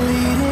we